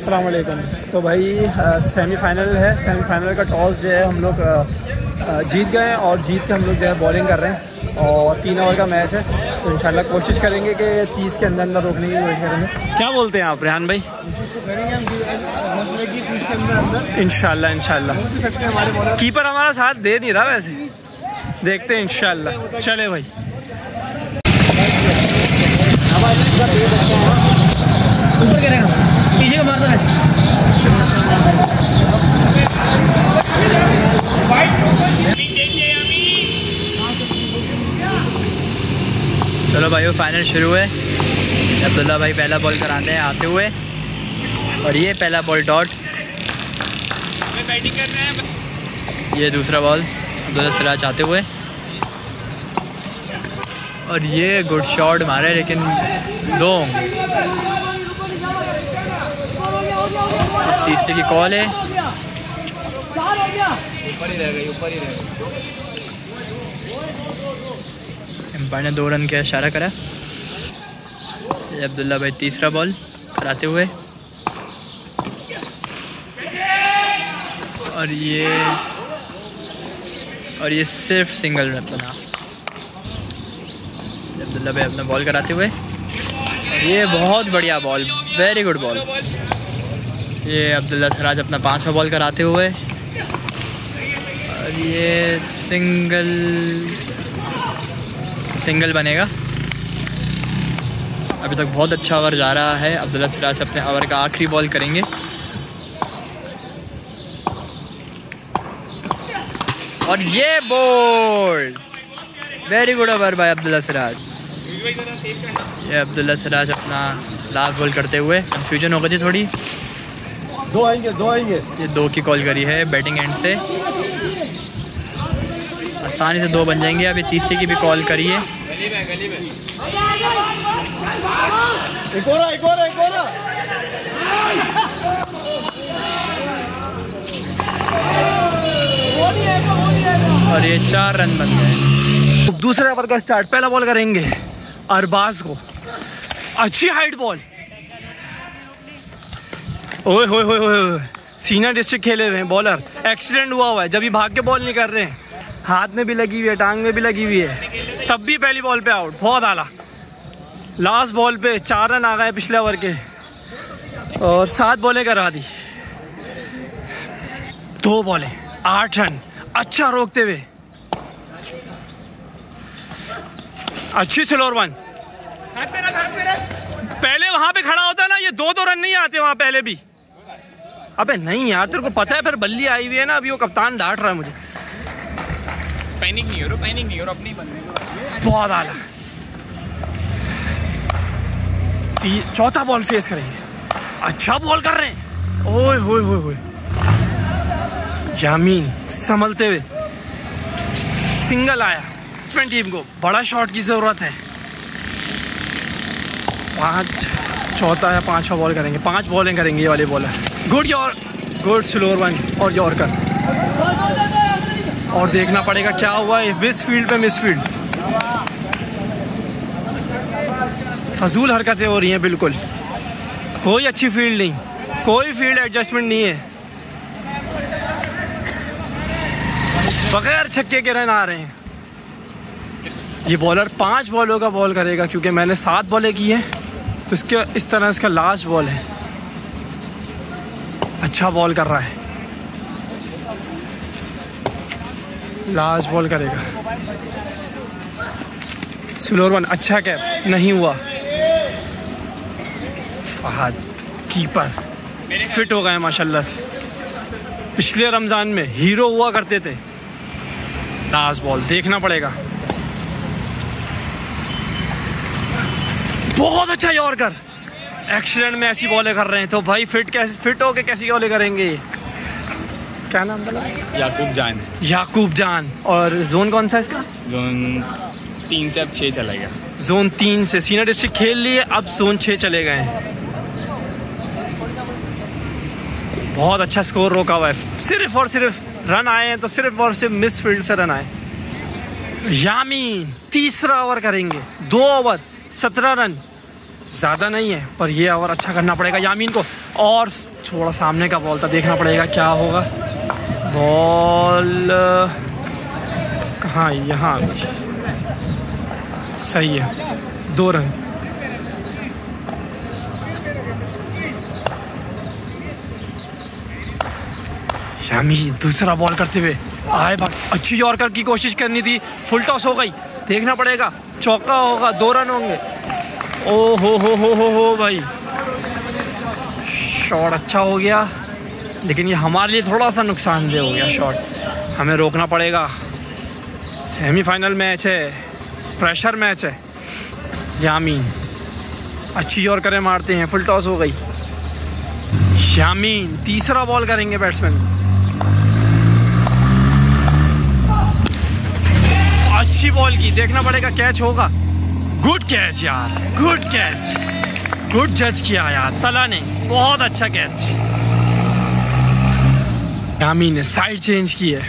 अस्सलाम वालेकुम तो भाई सेमीफाइनल है। सेमीफाइनल का टॉस जो है हम लोग जीत गए और जीत के हम लोग जो है बॉलिंग कर रहे हैं। और तीन ओवर का मैच है। तो इंशाल्लाह कोशिश करेंगे कि तीस के अंदर अंदर रोकने की कोशिश करेंगे। क्या बोलते हैं आप रेहान भाई? इनशाला इनशाला कीपर हमारा साथ दे नहीं रहा वैसे। देखते हैं इनशाला चले भाई। पीछे मारता चलो भाई, वो फाइनल शुरू है अब्दुल्ला भाई पहला बॉल कराते हैं, आते हुए। और ये पहला बॉल डॉट बैटिंग कर रहे हैं ये दूसरा बॉल अब्दुल्ला सिराज आते हुए। और ये गुड शॉट मारे, लेकिन दो तीसरे की कॉल है। ऊपर ही रह गई ऊपर ही रह गई। एम्पायर ने दो रन का इशारा करा। अब्दुल्ला भाई तीसरा बॉल कराते हुए। और ये और ये सिर्फ़ सिंगल रन बना। अब्दुल्ला भाई अपना बॉल कराते हुए। ये बहुत बढ़िया बॉल वेरी गुड बॉल ये अब्दुल्ला सराज अपना पांचवा बॉल कराते हुए। और ये सिंगल सिंगल बनेगा। अभी तक बहुत अच्छा ओवर जा रहा है। अब्दुल्ला सराज अपने ओवर का आखिरी बॉल करेंगे। और ये bowled very good over by Abdullah Saraj. ये अब्दुल्ला सराज अपना लास्ट बॉल करते हुए। कंफ्यूजन हो गई थी थोड़ी। दो आएँगे दो आएँगे। ये दो की कॉल करी है बैटिंग एंड से। आसानी से दो बन जाएँगे अभी तीसरे की भी कॉल करिए एक और एक और एक और और ये चार रन बन गए। दूसरे ओवर का स्टार्ट पहला बॉल करेंगे अरबाज को। अच्छी हाइट बॉल। ओए होए होए होए सीनियर डिस्ट्रिक्ट खेले हुए हैं बॉलर एक्सीडेंट हुआ हुआ है जब भी भाग के बॉल नहीं कर रहे हैं। हाथ में भी लगी हुई है टांग में भी लगी हुई है। तब भी पहली बॉल पे आउट बहुत आला। लास्ट बॉल पे चार रन आ गए पिछले ओवर के। और सात बॉलें करा दी। दो बॉलें आठ रन। अच्छा रोकते हुए। अच्छी स्लोर वन पहले वहाँ पे खड़ा होता ना ये दो दो रन नहीं आते वहाँ पहले भी। अबे नहीं यार तेरे को पता है फिर बल्ली आई हुई है ना अभी वो कप्तान डांट रहा है मुझे। पैनिक नहीं हो रहा पैनिक नहीं हो रहा अपनी बंदे बहुत आला। चौथा बॉल फेस करेंगे। अच्छा बॉल कर रहे हैं। ओए होए होए होए। यामीन संभलते हुए। सिंगल आया। टीम को। बड़ा शॉट की ज़रूरत है। पाँच। चौथा या पांचवा बॉल करेंगे। पाँच बॉलिंग करेंगे ये वाले bowler good your good slower one और यॉर्कर और देखना पड़ेगा क्या हुआ है मिस फ़ील्ड पे मिस फ़ील्ड फजूल हरकतें हो रही हैं, बिल्कुल। कोई अच्छी फ़ील्ड नहीं। कोई फ़ील्ड एडजस्टमेंट नहीं है। बगैर छक्के के रन आ रहे हैं। ये बॉलर पाँच बॉलों का बॉल करेगा, क्योंकि मैंने सात बॉलें की है। तो इसके, इस तरह इसका लास्ट बॉल है। अच्छा बॉल कर रहा है। लास्ट बॉल करेगा। स्लोर वन अच्छा कैप नहीं हुआ। फहद कीपर फिट हो गए माशाल्लाह से। पिछले रमज़ान में हीरो हुआ करते थे। लास्ट बॉल देखना पड़ेगा। बहुत अच्छा यॉर्कर एक्सीडेंट में ऐसी बॉलें कर रहे हैं तो भाई फिट कैसे फिट होके कैसी बॉलें करेंगे? क्या नाम बोला? याकूब जान। याकूब जान। और जोन कौन सा इसका? जोन तीन से अब छः चला गया। जोन तीन से। सीनियर डिस्ट्रिक्ट खेल लिए अब जोन छः चले गए बहुत अच्छा स्कोर रोका हुआ है। सिर्फ़ और सिर्फ़ रन आए हैं तो सिर्फ़ और सिर्फ़ मिस फ़ील्ड से रन आए यामीन तीसरा ओवर करेंगे। दो ओवर सत्रह रन। ज़्यादा नहीं है, पर ये और अच्छा करना पड़ेगा यामीन को। और थोड़ा सामने का बॉल था देखना पड़ेगा क्या होगा। बॉल कहाँ यहाँ। सही है। दो रन। यामी, दूसरा बॉल करते हुए आए भाई अच्छी यॉर्कर की कोशिश करनी थी। फुल टॉस हो गई। देखना पड़ेगा। चौका होगा। दो रन होंगे। ओ हो हो हो हो हो, भाई। शॉट अच्छा हो गया। लेकिन ये हमारे लिए थोड़ा सा नुकसानदेह हो गया शॉट हमें रोकना पड़ेगा। सेमीफाइनल मैच है। प्रेशर मैच है। यामीन अच्छी और करें मारते हैं। फुल टॉस हो गई। यामीन तीसरा बॉल करेंगे बैट्समैन अच्छी बॉल की। देखना पड़ेगा कैच होगा। गुड कैच यार. गुड कैच गुड जज किया यार. तला ने बहुत अच्छा कैच यामी ने साइड चेंज की है.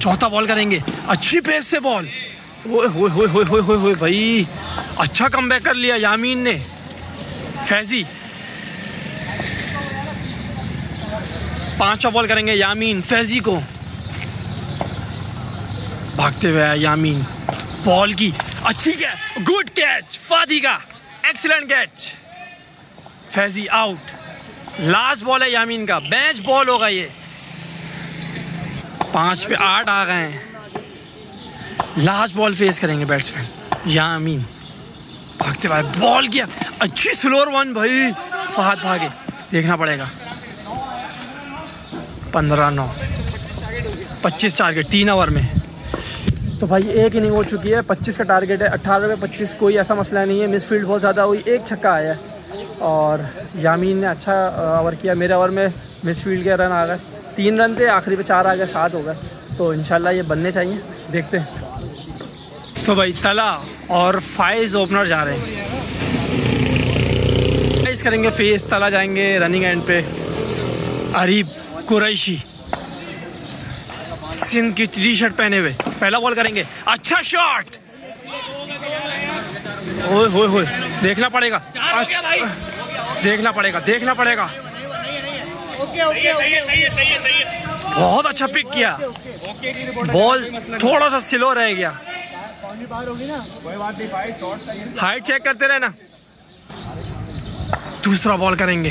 चौथा बॉल करेंगे. अच्छी पेस से बॉल ओए होए होए होए होए भाई. अच्छा कम कर लिया यामीन ने. फैजी. पांचवा बॉल करेंगे यामीन. फैजी को. भागते हुए यामीन. बॉल की. अच्छी कैच गुड कैच फादी का excellent catch Faizi out last ball है यामीन का मैच बॉल होगा ये. पाँच पे आठ आ गए हैं. लास्ट बॉल फेस करेंगे बैट्समैन यामीन. भागते भाई बॉल किया. अच्छी स्लोर वन भाई. फहद भागे, देखना पड़ेगा. पंद्रह नौ. पच्चीस टारगेट तीन ओवर में. तो भाई, एक इनिंग हो चुकी है। पच्चीस का टारगेट है। अट्ठारह में पच्चीस, कोई ऐसा मसला नहीं है। मिस फ़ील्ड बहुत ज़्यादा हुई। एक छक्का आया और यामीन ने अच्छा ओवर किया। मेरे ओवर में मिस फ़ील्ड के रन आ गए। तीन रन थे, आखिरी पे चार आ गए, सात हो गए। तो इनशाला ये बनने चाहिए। देखते हैं। तो भाई, तला और फाइज ओपनर जा रहे हैं। फाइज करेंगे फेस तला जाएँगे रनिंग एंड पे। अरीब कुरैशी। सिंध की टी शर्ट पहने हुए। पहला बॉल करेंगे। अच्छा शॉट ओए होए होए। देखना पड़ेगा। अच्छा, देखना पड़ेगा देखना पड़ेगा। बहुत अच्छा पिक किया। बॉल थोड़ा सा स्लो रह गया। हाइट चेक करते रहे ना दूसरा बॉल करेंगे।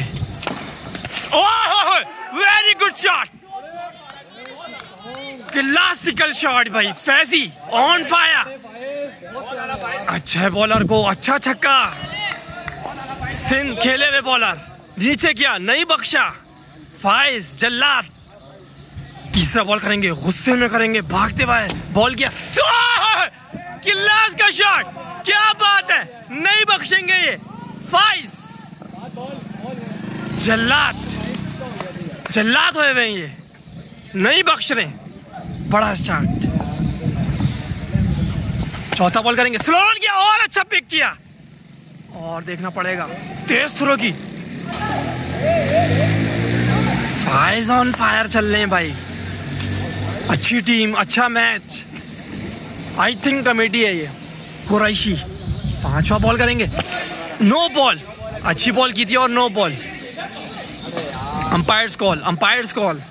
Very good shot classical shot भाई। फैजी ऑन फायर अच्छा बॉलर को। अच्छा छक्का। सिंध खेले हुए बॉलर नीचे किया, नहीं बख्शा। फाइज जल्लाद। तीसरा बॉल करेंगे, गुस्से में करेंगे, भागते हुए। बॉल किया। क्लास का शॉट क्या बात है। नहीं बख्शेंगे ये। फाइज जल्लाद। जल्लाद हुए हुए ये। नहीं बख्श रहे। बड़ा स्टार्ट चौथा बॉल करेंगे। स्लो किया, और अच्छा पिक किया। और देखना पड़ेगा। तेज थ्रो की। फाइज ऑन फायर चल रहे हैं भाई। अच्छी टीम अच्छा मैच आई थिंक कमेटी है ये। कुरैशी। पांचवा बॉल करेंगे। नो बॉल अच्छी बॉल की थी और no ball umpire's call umpire's call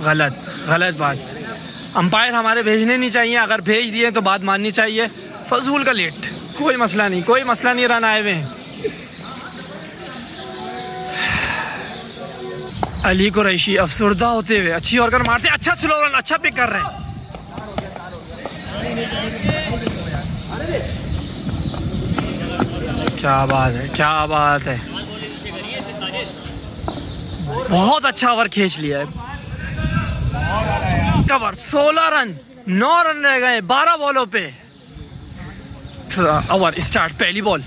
गलत गलत बात। अंपायर हमारे भेजने नहीं चाहिए, अगर भेज दिए तो बात माननी चाहिए। फजूल का लेट। कोई मसला नहीं, कोई मसला नहीं, रन आए हुए हैं। अली को रईशी अफसरदा होते हुए, अच्छी और मारते अच्छा स्लो रन अच्छा पिक कर रहे हैं। क्या बात है, क्या बात है। बहुत अच्छा ओवर खींच लिया है। कवर 16 रन, नौ रन रह गए 12 बॉलों पे। ओवर स्टार्ट, पहली बॉल।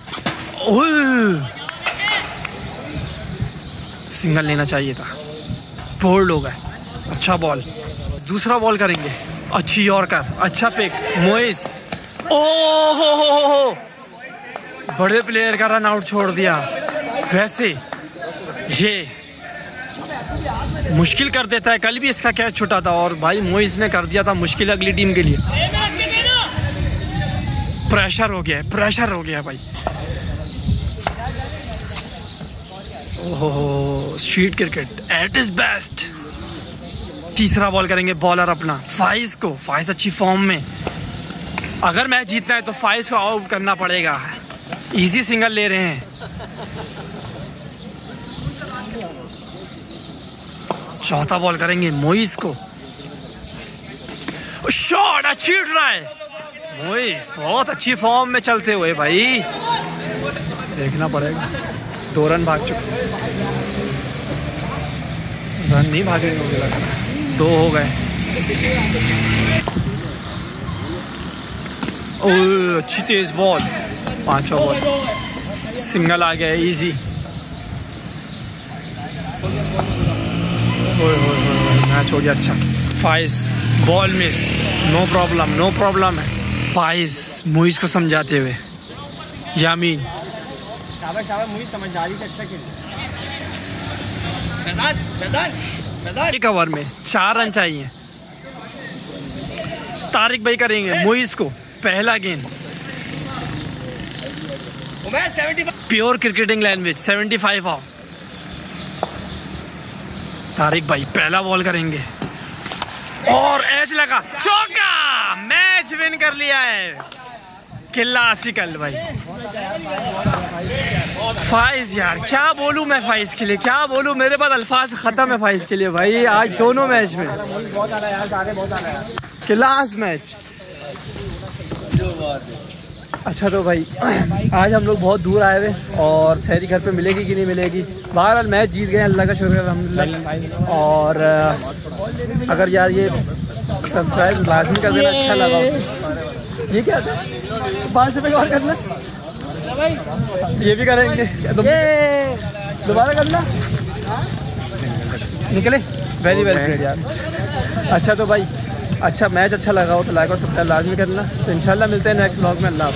सिंगल लेना चाहिए था। बोल्ड हो गए। अच्छा बॉल। दूसरा बॉल करेंगे। अच्छी यॉर्कर अच्छा पिक मोइस ओ हो हो हो बड़े प्लेयर का रन आउट छोड़ दिया। वैसे, ये मुश्किल कर देता है। कल भी इसका कैच छुटा था और भाई मोइस ने कर दिया था मुश्किल अगली टीम के लिए। प्रेशर हो गया है प्रेशर हो गया भाई। ओहो street cricket at its best तीसरा बॉल करेंगे बॉलर अपना फाइज को। फाइज अच्छी फॉर्म में। अगर मैच जीतना है तो फाइज को आउट करना पड़ेगा। इजी सिंगल ले रहे हैं। चौथा बॉल करेंगे मोइस को। शॉट अच्छी उठ रहा है। मोइस बहुत अच्छी फॉर्म में चलते हुए भाई। देखना पड़ेगा। दो रन भाग चुके रन नहीं भागे। दो हो गए। अच्छी तेज बॉल। पांचवा बॉल। सिंगल आ गया इजी मैच हो गया अच्छा। Faiz ball miss. No problem no problem है। फाइज मुइज को समझाते हुए। यामीन। शाबाश शाबाश मुझे समझदारी से अच्छा एक ओवर में चार रन चाहिए। तारिक भाई करेंगे मुइज को पहला गेंद। प्योर क्रिकेटिंग लैंग्वेज 75 आओ तारिक भाई, पहला बॉल करेंगे। और एच लगा। चौका! मैच विन कर लिया है। किला आसिकल भाई। फाइज यार, क्या बोलूँ मैं फाइज के लिए? क्या बोलूँ? मेरे पास अल्फाज खत्म है फाइज के लिए भाई। आज दोनों मैच में क्लास मैच अच्छा तो भाई, आज हम लोग बहुत दूर आए हुए और शहरी घर पे मिलेगी कि नहीं मिलेगी? बहरहाल, मैच जीत गए अल्लाह का शुक्र अल्हम्दुलिल्लाह। और अगर यार ये सब्सक्राइब लाजमी कर देना अच्छा लगा। ये क्या पाँच रुपये और करना? ये भी करेंगे। दोबारा करना? निकले? वेरी वेरी ग्रेट यार। अच्छा तो भाई अच्छा मैच अच्छा लगा हो तो लाइक और सब्सक्राइब लाजमी करना। तो इन मिलते हैं नेक्स्ट ब्लॉग में। अल्लाह